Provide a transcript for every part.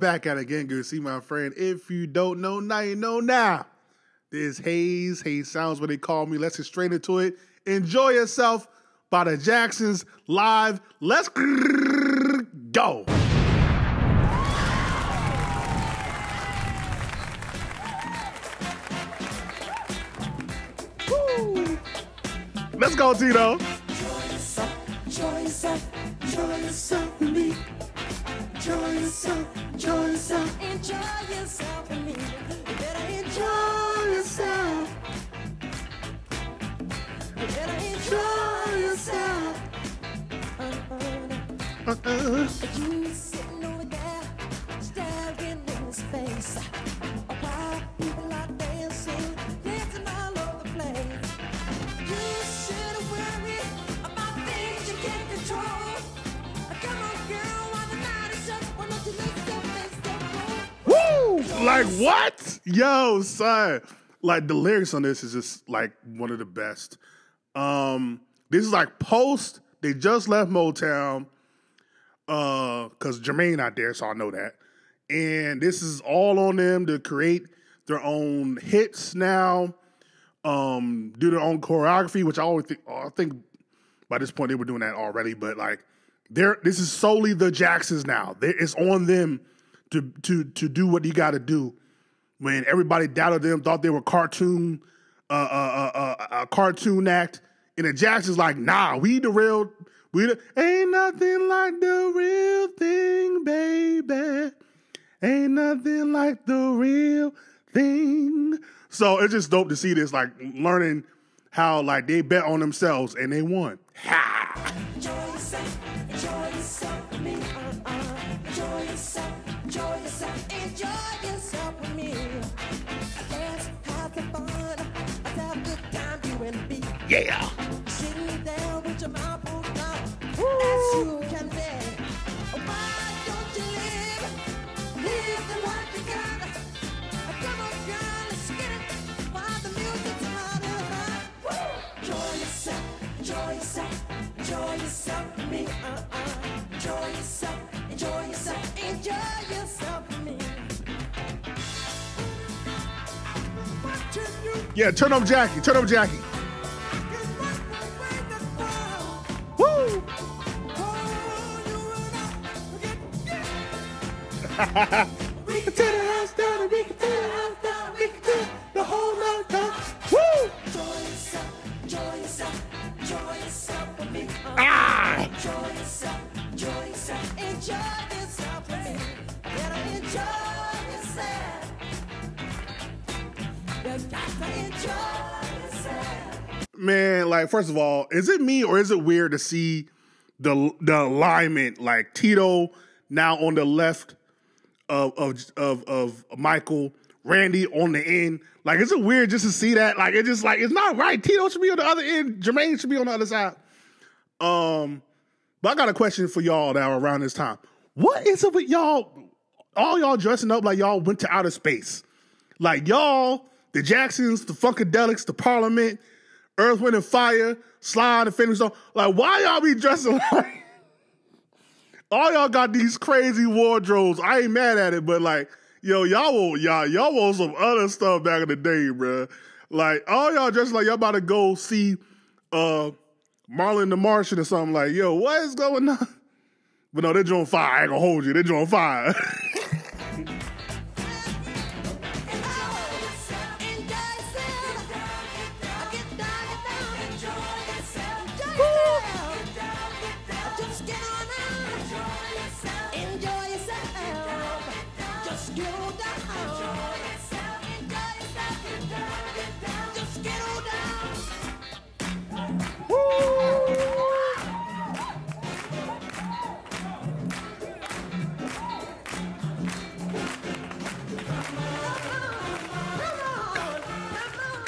back at it again. Good see my friend. If you don't know, now you know now. This Haze, Haze sounds what they call me. Let's get straight into it. Enjoy yourself by the Jacksons live. Let's go. Woo. Let's go, Tito. Enjoy yourself, enjoy yourself with me. Enjoy yourself, enjoy yourself, enjoy yourself with me. You better enjoy yourself. You better enjoy yourself. Uh-uh. You Like what? Yo, son. Like the lyrics on this is just like one of the best. Um, this is like post. They just left Motown. Uh, cause Jermaine not there, so I know that. And this is all on them to create their own hits now. Um, do their own choreography, which I always think. I think by this point they were doing that already, but like they're this is solely the Jacksons now. They, it's on them to to to do what you got to do. When everybody doubted them, thought they were cartoon, uh, uh, uh, uh, a cartoon act, and the Jacksons like, nah, we the real, we ain't nothing like the real thing, baby. Ain't nothing like the real thing. So it's just dope to see this, like learning how like they bet on themselves and they won. Ha! Watching you Yeah, turn up Jackie. Turn up Jackie. We can tear the house down and we can tear the house down. We can tear the whole night down. Woo! Enjoy yourself, enjoy yourself, enjoy yourself with me. Uh, Ah! Enjoy yourself, enjoy yourself, enjoy yourself with me. Better enjoy yourself. You got to enjoy. Man, like first of all, is it me or is it weird to see the the alignment like Tito now on the left of of of, of Michael, Randy on the end? Like, is it weird just to see that? Like, it's just like it's not right. Tito should be on the other end. Jermaine should be on the other side. Um, but I got a question for y'all now around this time. What is it with y'all? All y'all dressing up like y'all went to outer space. Like y'all, the Jacksons, the Funkadelics, the Parliament, Earth, Wind, and Fire, Slide, and Finish. Like, why y'all be dressing like? All y'all got these crazy wardrobes. I ain't mad at it, but like, yo, y'all want y'all y'all want some other stuff back in the day, bruh. Like, all y'all dressing like y'all about to go see uh Marlon the Martian or something. Like, yo, what is going on? But no, they're doing fire. I ain't gonna hold you. They're doing fire.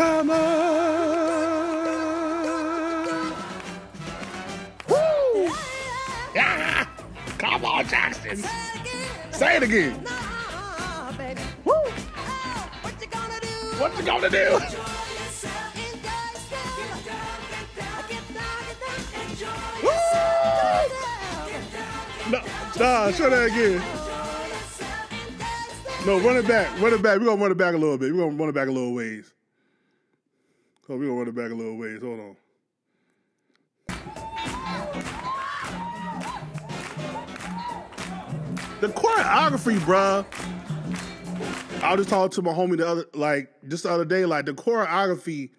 Come on. Woo! Yeah! Come on, Jackson. Say it again. Woo! What you gonna do? Woo! No, nah, show that again. No, run it back. Run it back. We're gonna run it back a little bit. We're gonna run it back a little ways. Oh, we're gonna run it back a little ways. Hold on. The choreography, bruh. I was just talking to my homie the other, like, just the other day, like the choreography,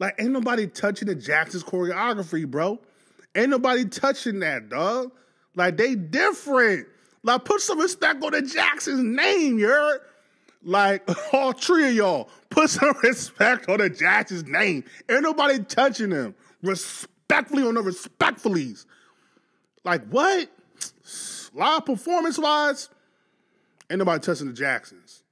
like, ain't nobody touching the Jackson's choreography, bro. Ain't nobody touching that, dog. Like, they different. Like, put some respect on the Jackson's name, you heard? Like, all three of y'all, put some respect on the Jackson's name. Ain't nobody touching them. Respectfully on the respectfullys. Like, what? Live performance wise, ain't nobody touching the Jacksons.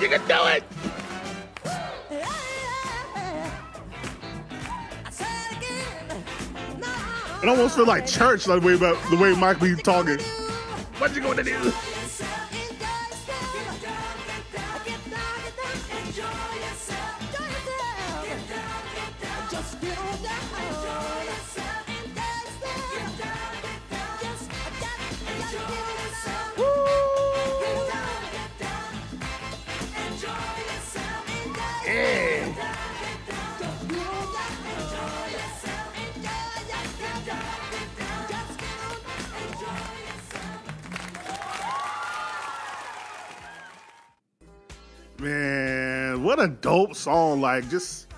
You can do it. It almost feel like church, like the way about the way Mike be talking. What you gonna do? Man, what a dope song. Like, just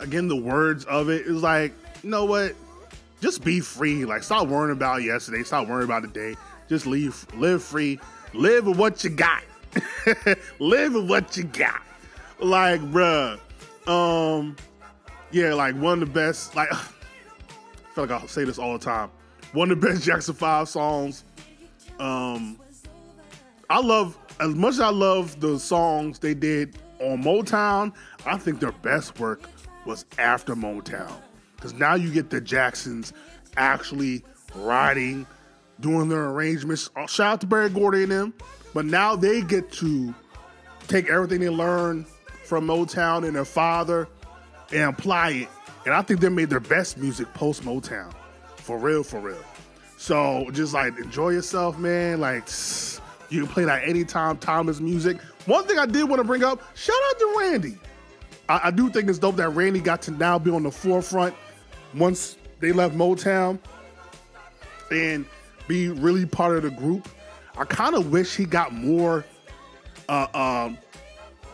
again, the words of it is like, you know what? Just be free. Like, stop worrying about yesterday. Stop worrying about today. Just leave, live free. Live with what you got. live with what you got. Like, bruh. Um, yeah, like one of the best, like, I feel like I'll say this all the time. One of the best Jackson 5 songs. Um, I love as much as I love the songs they did on Motown. I think their best work was after Motown because now you get the Jacksons actually writing, doing their arrangements. Uh, Shout out to Berry Gordy and them, but now they get to take everything they learned from Motown and their father and apply it. And I think they made their best music post Motown, for real, for real. So just like enjoy yourself, man. Like you can play that anytime, timeless music. One thing I did want to bring up, shout out to Randy. I, I do think it's dope that Randy got to now be on the forefront once they left Motown and be really part of the group. I kind of wish he got more uh um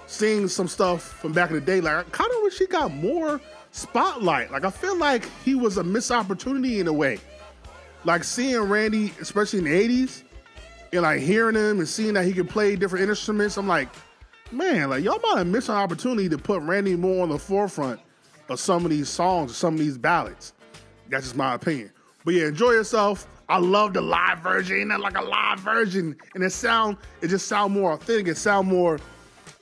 seeing some stuff from back in the day. Like I kind of wish he got more spotlight. Like I feel like he was a missed opportunity in a way. Like seeing Randy, especially in the 80s, and like hearing him and seeing that he could play different instruments, I'm like, man, like y'all might have missed an opportunity to put Randy more on the forefront of some of these songs, some of these ballads. That's just my opinion. But yeah, enjoy yourself. I love the live version, like a live version, and it sound it just sound more authentic. It sound more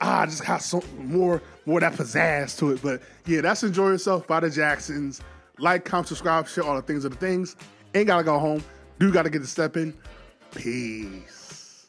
ah, just got some more more that pizzazz to it. But yeah, that's enjoy yourself by the Jacksons. Like, comment, subscribe, share all the things of the things. Ain't gotta go home. Do gotta get to step in. Peace.